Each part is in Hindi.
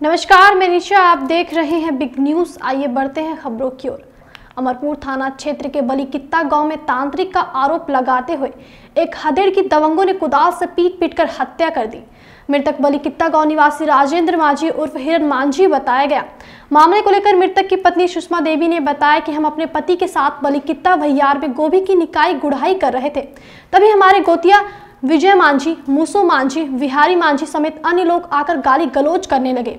नमस्कार, मैं निशा, आप देख रहे हैं बिग न्यूज़। आइए बढ़ते हैं खबरों की ओर। अमरपुर थाना क्षेत्र के बलिकित्ता गाँव में तांत्रिक का आरोप लगाते हुए एक हदेड़ की दबंगों ने कुदाल से पीट पीट कर हत्या कर दी। मृतक बलिकित्ता गाँव निवासी राजेंद्र मांझी उर्फ़ हिरन मांझी बताया गया। मामले को लेकर मृतक की पत्नी सुषमा देवी ने बताया कि हम अपने पति के साथ बलिकित्ता भैयार में गोभी की निकाय गुड़ाई कर रहे थे। तभी हमारे गोतिया विजय मांझी, मूसो मांझी, विहारी मांझी समेत अन्य लोग आकर गाली गलोच करने लगे।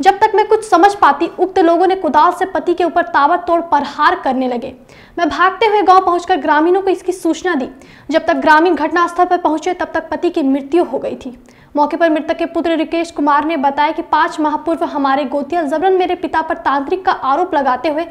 जब तक मैं कुछ समझ पाती, उक्त लोगों ने कुदाल से पति के ऊपर ताबड़तोड़ प्रहार करने लगे। मैं भागते हुए गाँव पहुंचकर ग्रामीणों को इसकी सूचना दी। जब तक ग्रामीण घटनास्थल पर पहुँचे, तब तक पति की मृत्यु हो गई थी। मौके पर मृतक के पुत्र रिकेश कुमार ने बताया कि पाँच माह पूर्व हमारे गोतिया जबरन मेरे पिता पर तांत्रिक का आरोप लगाते हुए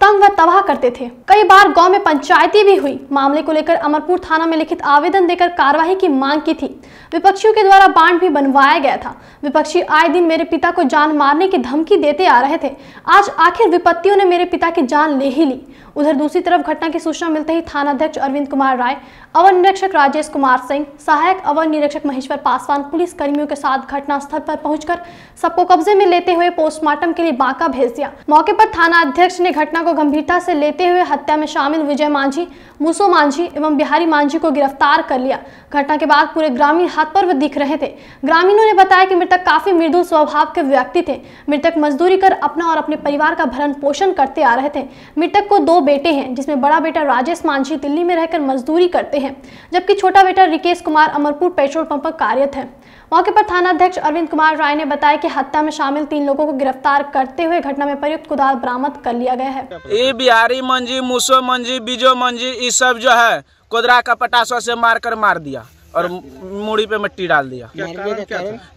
तंग व तबाह करते थे। कई बार गाँव में पंचायती भी हुई। मामले को लेकर अमरपुर थाना में लिखित आवेदन देकर कार्यवाही की मांग की थी। विपक्षियों के द्वारा बांड भी बनवाया गया था। विपक्षी आए दिन मेरे पिता को जान मारने की धमकी देते आ रहे थे। आज आखिर विपत्तियों ने मेरे पिता की जान ले ही ली। उधर दूसरी तरफ़ घटना की सूचना मिलते ही थाना अध्यक्ष अरविंद कुमार राय, अवर निरीक्षक राजेश कुमार सिंह, सहायक अवर निरीक्षक महेश्वर पासवान पुलिस कर्मियों के साथ घटनास्थल पर पहुंचकर सबको कब्जे में लेते हुए पोस्टमार्टम के लिए बांका भेज दिया। मौके पर थाना अध्यक्ष ने घटना को गंभीरता से लेते हुए हत्या में शामिल विजय मांझी, मूसो मांझी एवं बिहारी मांझी को गिरफ़्तार कर लिया। घटना के बाद पूरे ग्रामीण हाथ पर दिख रहे थे। ग्रामीणों ने बताया कि मृतक काफ़ी मृदुल स्वभाव के व्यक्ति थे। मृतक मजदूरी कर अपना और अपने परिवार का भरण पोषण करते आ रहे थे। मृतक को दो बेटे हैं, जिसमें बड़ा बेटा राजेश मांझी दिल्ली में रहकर मजदूरी करते हैं, जबकि छोटा बेटा रिकेश कुमार अमरपुर पेट्रोल पंप पर कार्यरत है। मौके पर थाना अध्यक्ष अरविंद कुमार राय ने बताया कि हत्या में शामिल तीन लोगों को गिरफ़्तार करते हुए घटना में प्रयुक्त कुदाल बरामद कर लिया गया है। ये बिहारी मंजी मुसो मंजी बीजो मंजी ये सब जो है, कोदरा का पटासों से मार कर मार दिया। और मूड़ी पे मिट्टी डाल दिया।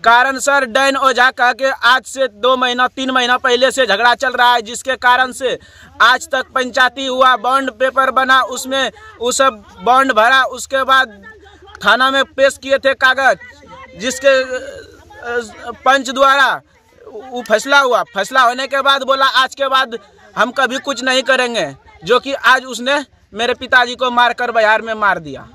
कारण सर डैन ओझा कह के आज से दो महीना तीन महीना पहले से झगड़ा चल रहा है जिसके कारण से आज तक पंचायती हुआ बॉन्ड पेपर बना उसमें वो सब बॉन्ड भरा उसके बाद थाना में पेश किए थे कागज़ जिसके पंच द्वारा वो फैसला हुआ। फैसला होने के बाद बोला आज के बाद हम कभी कुछ नहीं करेंगे जो कि आज उसने मेरे पिताजी को मारकर बिहार में मार दिया।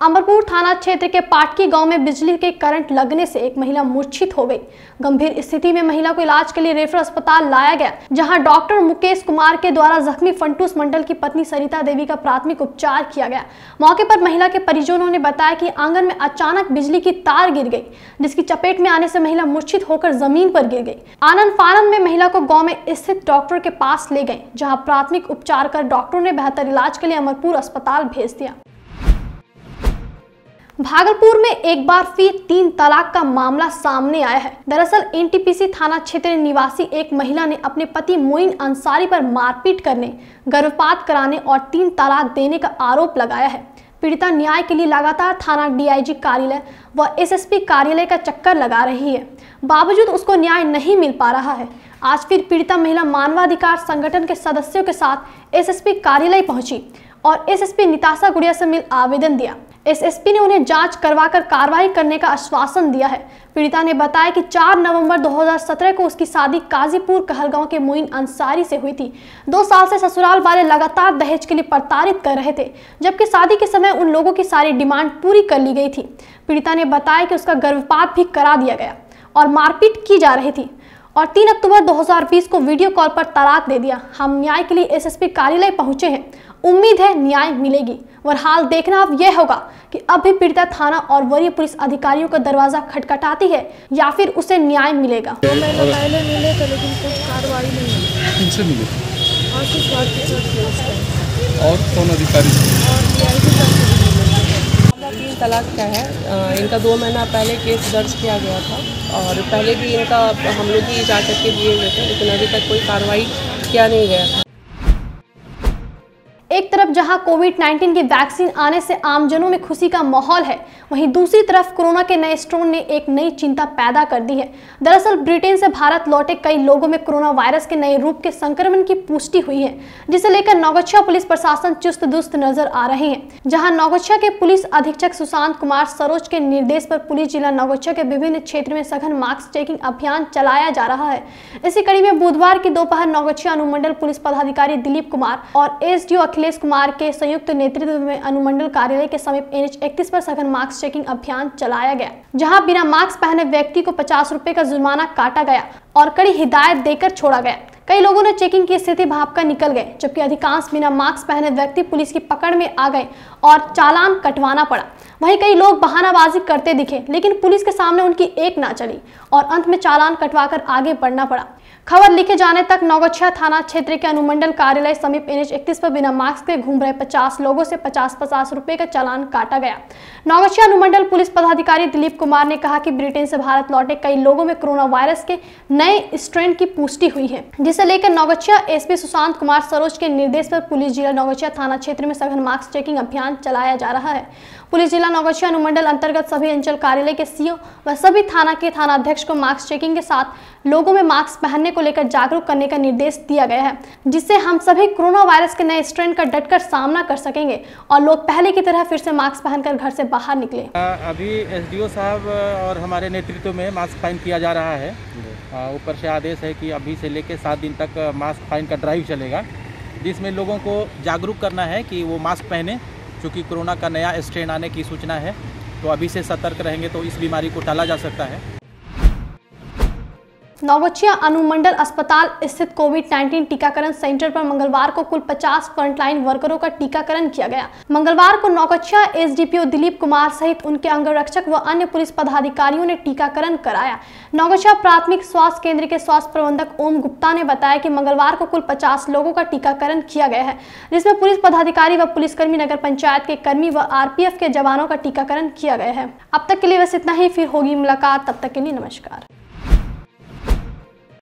अमरपुर थाना क्षेत्र के पाटकी गाँव में बिजली के करंट लगने से एक महिला मूर्छित हो गई। गंभीर स्थिति में महिला को इलाज के लिए रेफर अस्पताल लाया गया, जहाँ डॉक्टर मुकेश कुमार के द्वारा जख्मी फंटूस मंडल की पत्नी सरिता देवी का प्राथमिक उपचार किया गया। मौके पर महिला के परिजनों ने बताया कि आँगन में अचानक बिजली की तार गिर गई, जिसकी चपेट में आने से महिला मूर्छित होकर ज़मीन पर गिर गई। आनंद फानंद में महिला को गाँव में स्थित डॉक्टर के पास ले गए, जहाँ प्राथमिक उपचार कर डॉक्टरों ने बेहतर इलाज के लिए अमरपुर अस्पताल भेज दिया। भागलपुर में एक बार फिर तीन तलाक का मामला सामने आया है। दरअसल, एनटीपीसी थाना क्षेत्र निवासी एक महिला ने अपने पति मोइन अंसारी पर मारपीट करने, गर्भपात कराने और तीन तलाक देने का आरोप लगाया है। पीड़िता न्याय के लिए लगातार थाना डीआईजी कार्यालय व एसएसपी कार्यालय का चक्कर लगा रही है। बावजूद उसको न्याय नहीं मिल पा रहा है। आज फिर पीड़िता महिला मानवाधिकार संगठन के सदस्यों के साथ एसएसपी कार्यालय पहुँची और एसएसपी निताशा गुड़िया से मिल आवेदन दिया। एसएसपी ने उन्हें जाँच करवाकर कार्रवाई करने का आश्वासन दिया है। पीड़िता ने बताया कि 4 नवंबर 2017 को उसकी शादी काजीपुर कहलगांव के मोइन अंसारी से हुई थी। दो साल से ससुराल वाले लगातार दहेज के लिए प्रताड़ित कर रहे थे, जबकि शादी के समय उन लोगों की सारी डिमांड पूरी कर ली गई थी। पीड़िता ने बताया कि उसका गर्भपात भी करा दिया गया और मारपीट की जा रही थी और 3 अक्टूबर 2020 को वीडियो कॉल पर तलाक दे दिया। हम न्याय के लिए एसएसपी कार्यालय पहुँचे हैं। उम्मीद है न्याय मिलेगी। हाल देखना अब यह होगा कि अब भी पीड़िता थाना और वरीय पुलिस अधिकारियों का दरवाज़ा खटखटाती है या फिर उसे न्याय मिलेगा। दो महीने पहले मिले थे लेकिन कुछ कार्रवाई नहीं हुई मिले। और कुछ और कौन अधिकारी? और डीआईजी तक से भी मिले मामला तीन तलाक का है। इनका दो महीना पहले केस दर्ज किया गया था और पहले भी इनका हम लोग ही जा करके दिए हुए थे लेकिन अभी तक कोई कार्रवाई किया नहीं गया था। जहाँ कोविड 19 की वैक्सीन आने से आमजनों में खुशी का माहौल है, वहीं दूसरी तरफ़ कोरोना के नए स्ट्रोन ने एक नई चिंता पैदा कर दी है। दरअसल, ब्रिटेन से भारत लौटे कई लोगों में कोरोना वायरस के नए रूप के संक्रमण की पुष्टि हुई है, जिसे लेकर नौगछिया पुलिस प्रशासन चुस्त दुस्त नज़र आ रहे हैं, जहाँ नौगछिया के पुलिस अधीक्षक सुशांत कुमार सरोज के निर्देश पर पुलिस जिला नौगछिया के विभिन्न क्षेत्र में सघन मास्क चेकिंग अभियान चलाया जा रहा है। इसी कड़ी में बुधवार की दोपहर नौगछिया अनुमंडल पुलिस पदाधिकारी दिलीप कुमार और एसडीओ अखिलेश कुमार कुमार के संयुक्त नेतृत्व में अनुमंडल कार्यालय के समीप एन एच पर सघन मास्क चेकिंग अभियान चलाया गया, जहाँ बिना मास्क पहने व्यक्ति को पचास रूपए का जुर्माना काटा गया और कड़ी हिदायत देकर छोड़ा गया। कई लोगों ने चेकिंग की स्थिति भाप कर निकल गए, जबकि अधिकांश बिना मास्क पहने व्यक्ति पुलिस की पकड़ में आ गए और चालान कटवाना पड़ा। वहीं कई लोग बहानाबाजी करते दिखे, लेकिन पुलिस के सामने उनकी एक ना चली और अंत में चालान कटवाकर आगे बढ़ना पड़ा। खबर लिखे जाने तक नौगछिया थाना क्षेत्र के अनुमंडल कार्यालय समीप एन एच पर बिना मास्क के घूम रहे 50 लोगों से 50-50 रुपए का चालान काटा गया। नौगछिया अनुमंडल पुलिस पदाधिकारी दिलीप कुमार ने कहा कि ब्रिटेन से भारत लौटे कई लोगों में कोरोना वायरस के नए स्ट्रेन की पुष्टि हुई है, जिसे लेकर नौगछिया एसपी सुशांत कुमार सरोज के निर्देश पर पुलिस जिला नौगछिया थाना क्षेत्र में सघन मास्क चेकिंग अभियान चलाया जा रहा है। पुलिस जिला नौगछिया अनुमंडल अंतर्गत सभी अंचल कार्यालय के सीओ व सभी थाना के थाना अध्यक्ष को मास्क चेकिंग के साथ लोगों में मास्क पहनने को लेकर जागरूक करने का निर्देश दिया गया है, जिससे हम सभी कोरोना वायरस के नए स्ट्रेन का डटकर सामना कर सकेंगे और लोग पहले की तरह फिर से मास्क पहनकर घर से बाहर निकले। अभी एसडीओ साहब और हमारे नेतृत्व में मास्क फाइन किया जा रहा है। ऊपर से आदेश है कि अभी से लेकर सात दिन तक मास्क फाइन का ड्राइव चलेगा, जिसमें लोगों को जागरूक करना है कि वो मास्क पहने क्योंकि कोरोना का नया स्ट्रेन आने की सूचना है तो अभी से सतर्क रहेंगे तो इस बीमारी को टाला जा सकता है। नौगछिया अनुमंडल अस्पताल स्थित कोविड 19 टीकाकरण सेंटर पर मंगलवार को कुल 50 फ्रंटलाइन वर्करों का टीकाकरण किया गया। मंगलवार को नौगछिया एसडीपीओ दिलीप कुमार सहित उनके अंगरक्षक व अन्य पुलिस पदाधिकारियों ने टीकाकरण कराया। नौगछिया प्राथमिक स्वास्थ्य केंद्र के स्वास्थ्य प्रबंधक ओम गुप्ता ने बताया की मंगलवार को कुल पचास लोगों का टीकाकरण किया गया है, जिसमें पुलिस पदाधिकारी व पुलिसकर्मी नगर पंचायत के कर्मी व आरपीएफ के जवानों का टीकाकरण किया गया है। अब तक के लिए बस इतना ही, फिर होगी मुलाकात, तब तक के लिए नमस्कार।